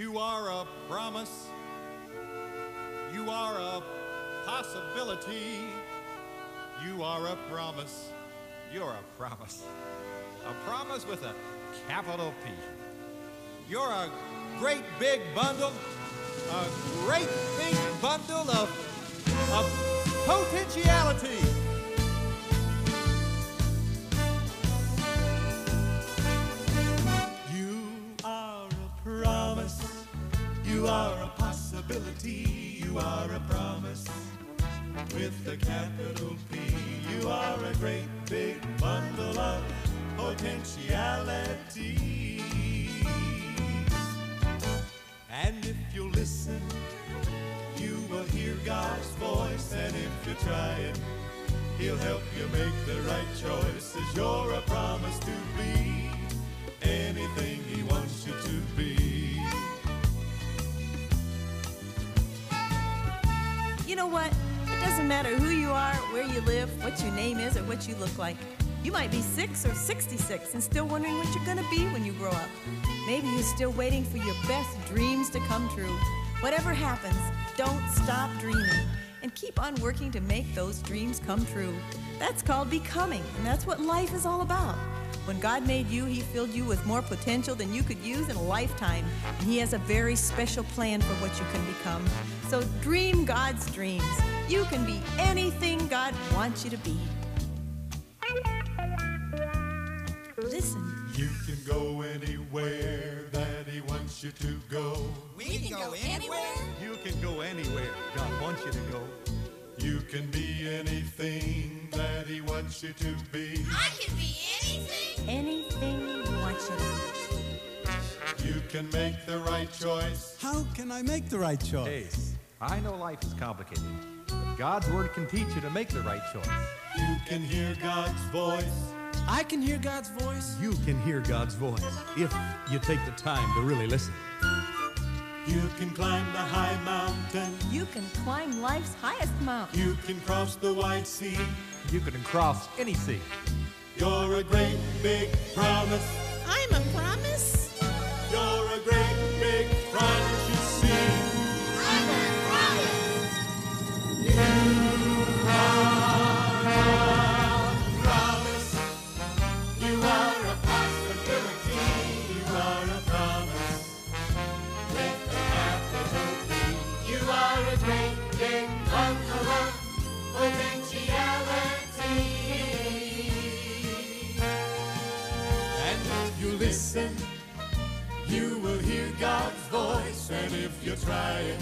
You are a promise. You are a possibility. You are a promise. You're a promise. A promise with a capital P. You're a great big bundle, a great big bundle of, of potentiality. You are a possibility. You are a promise with a capital P. You are a great big bundle of potentiality. And if you listen, you will hear God's voice. And if you try it, He'll help you make the right choices. You're a You know what? It doesn't matter who you are, where you live, what your name is, or what you look like. You might be six or 66 and still wondering what you're gonna be when you grow up. Maybe you're still waiting for your best dreams to come true. Whatever happens, don't stop dreaming and keep on working to make those dreams come true. That's called becoming, and that's what life is all about. When God made you, He filled you with more potential than you could use in a lifetime, and He has a very special plan for what you can become. So dream God's dreams. You can be anything God wants you to be. Listen. You can go anywhere that He wants you to go. We can go anywhere. You can go anywhere God wants you to go. You can be anything that He wants you to be. I can be anything. Anything He wants you to be. You can make the right choice. How can I make the right choice? Ace, I know life is complicated, but God's Word can teach you to make the right choice. You can hear God's voice. I can hear God's voice. You can hear God's voice if you take the time to really listen. You can climb the high mountain. You can climb life's highest mountain. You can cross the wide sea. You can cross any sea. You're a great big promise. Listen, you will hear God's voice. And if you try it,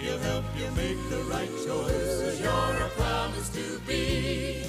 He'll help you make the right choice. You're a promise to be